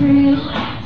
Just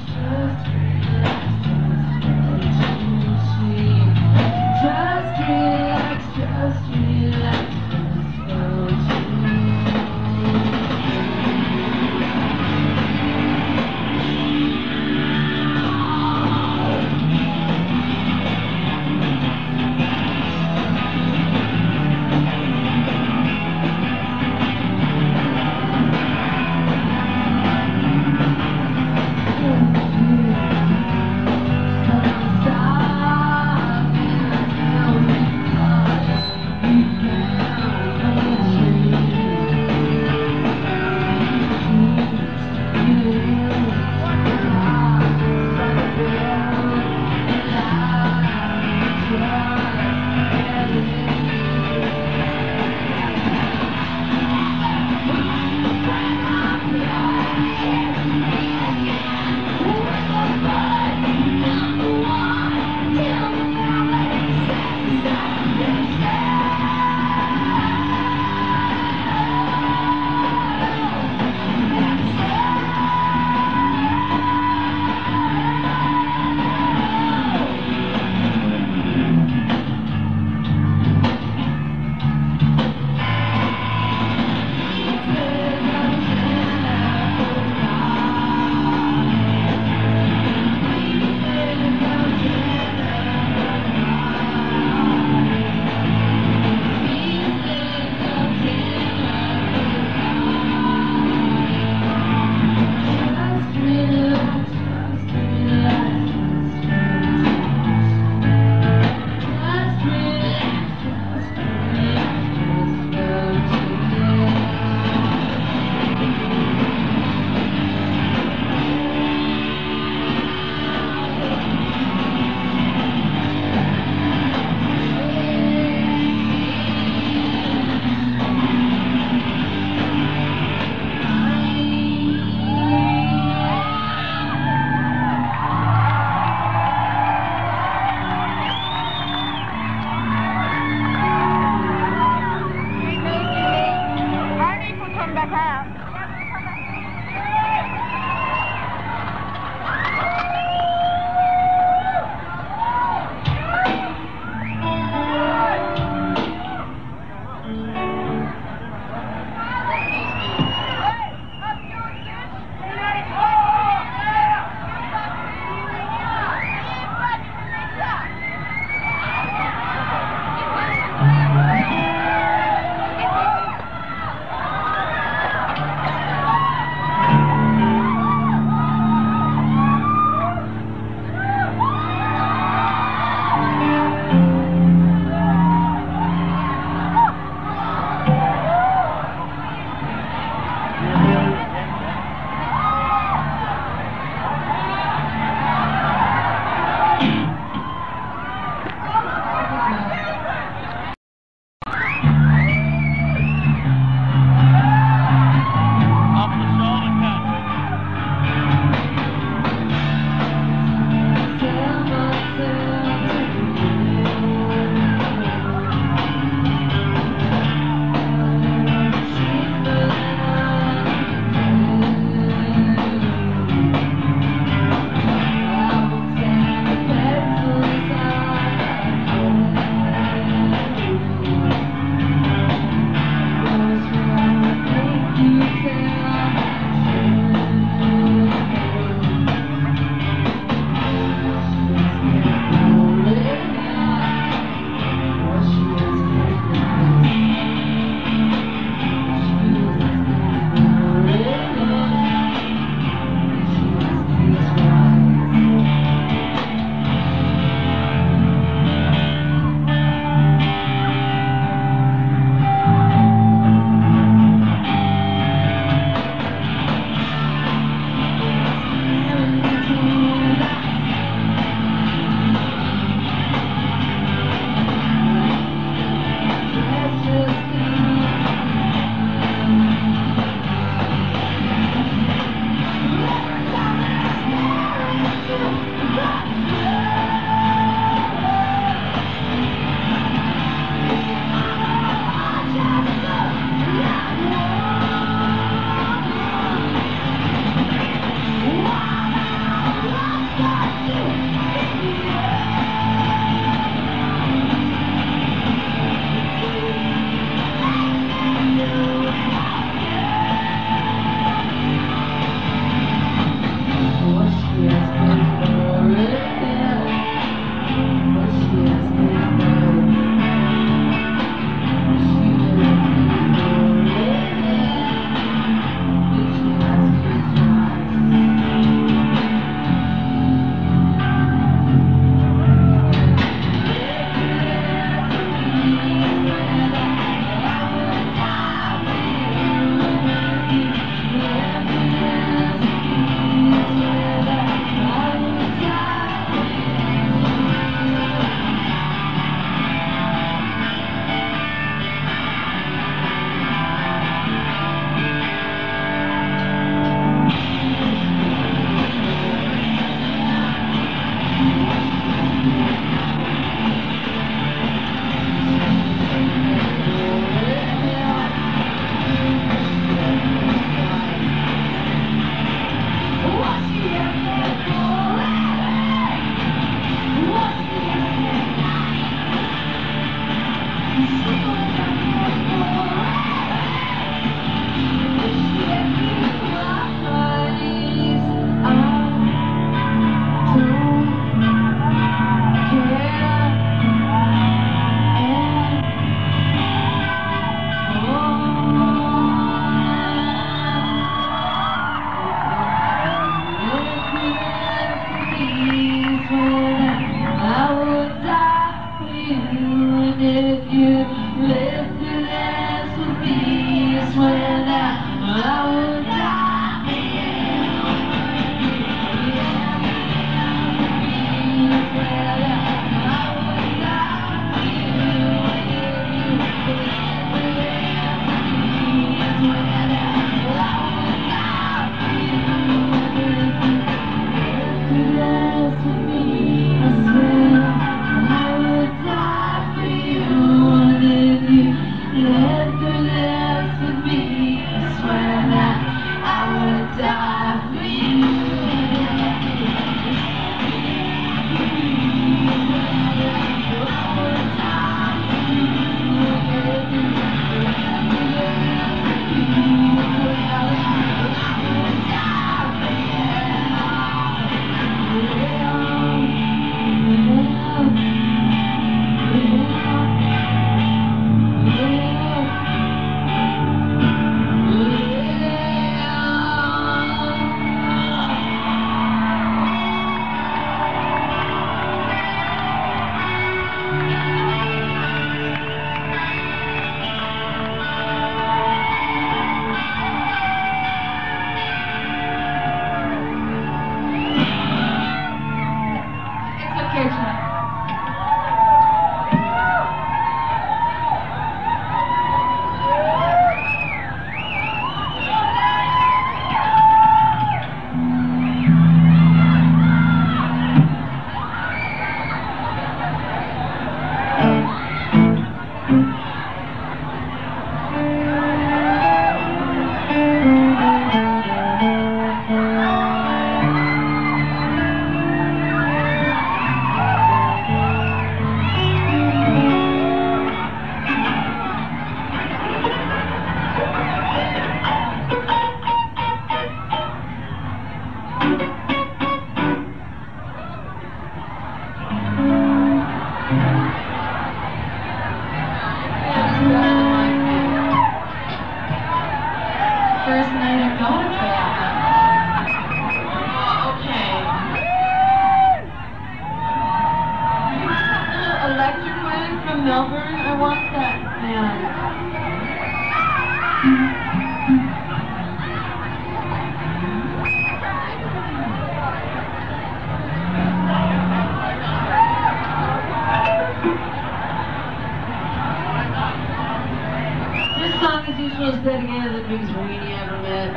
usually dedicated to the biggest weenie ever met.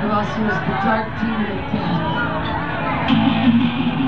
Who also was the dark demon of death.